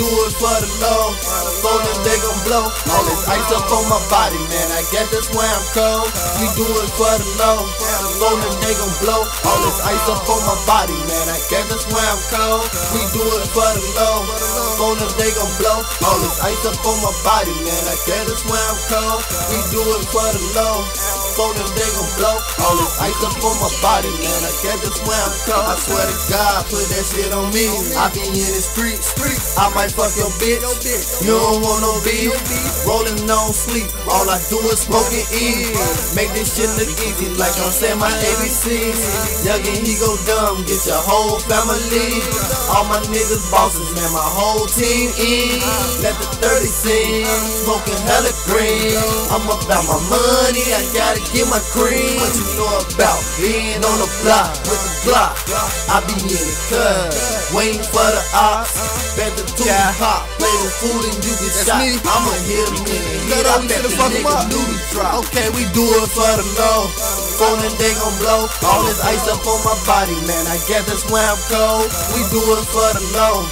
do it for the low. For them they gon' blow. All this ice up on my body, man. I guess that's why I'm cold. We do it for the low. For them they gon' blow. All this ice up on my body, man. I guess that's why I'm cold. We do it for the low. For them they gon' blow. All this ice up on my body, man. I guess that's why I'm cold. We do it for the low. Them they gon' blow. All this ice up on my body, man. I guess that's why I'm cold. I swear to God, put that shit on me. I be in the streets. I might fuck your bitch. You don't want no beef. Rolling on sleep. All I do is smoke and eat. Make this shit look easy, like I'm saying my ABCs. Youngin', he go dumb. Get your whole family. All my niggas bosses, man. My whole team in. Let the 30 sing. Smoking hella green. I'm about my money. I gotta get my cream. What you know about being on the block with the block? I be in the cut, waiting for the ops. Bet the two pop, play the fool and you get shot. me. I'ma hit him in the head. I we bet finna the fuck nigga up. Okay, we do it for the low. Phone and they gon' blow. All this ice up on my body, man. I guess that's why I'm cold. We do it for the low.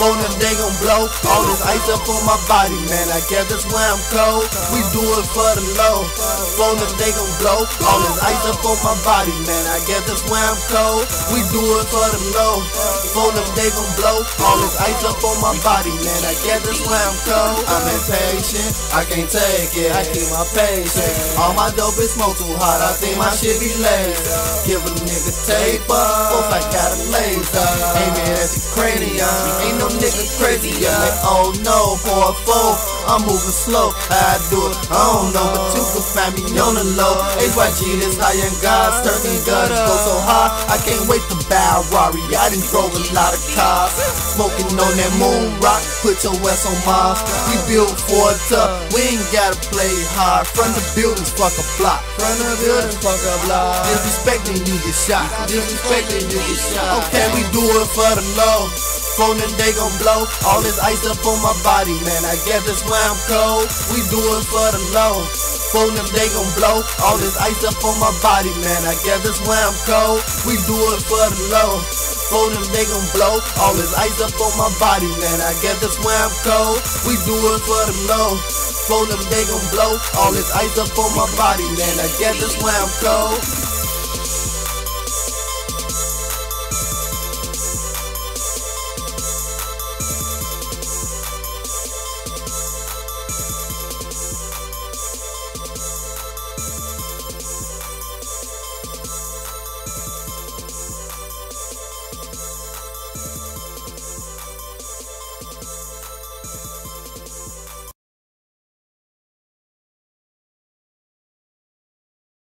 Phone and they gon' blow. All this ice up on my body, man. I guess that's why I'm cold. We do it for the low. Phone and they gon' blow. All this ice up on my body, man. I guess that's why I'm cold. We do it for the low. Phone them they gon' blow. All this ice up on my body, man. I guess that's why I'm cold. I'm impatient. I can't take it. I keep my patience. All my dope is smoke too hot. I think my shit be lazy. Give a nigga tape up. I got a laser. Aim it at the cranium. Ain't no nigga crazy. Yeah, like, oh no, a. I'm moving slow. How I do it, I don't know, but you can find me on the low. HYG, this high and God's turkey guns go so high. I can't wait to buy a Rari. I done drove a lot of cars. Smoking on that moon rock, put your ass on Mars. We built for a tough, we ain't gotta play hard. From the buildings, fuck a block. From the buildings, fuck a block. Disrespecting you get shot. Disrespecting you get shot. Okay, we do it for the low. Phone and they gon' blow. All this ice up on my body, man. I guess that's why I'm cold. We do it for the low. Phone them, they gon' blow. All this ice up on my body, man. I guess that's why I'm cold. We do it for the low. Phone them, they gon' blow. All this ice up on my body, man. I guess that's why I'm cold. We do it for the low. Phone them, they gon' blow. All this ice up on my body, man. I guess that's why I'm cold.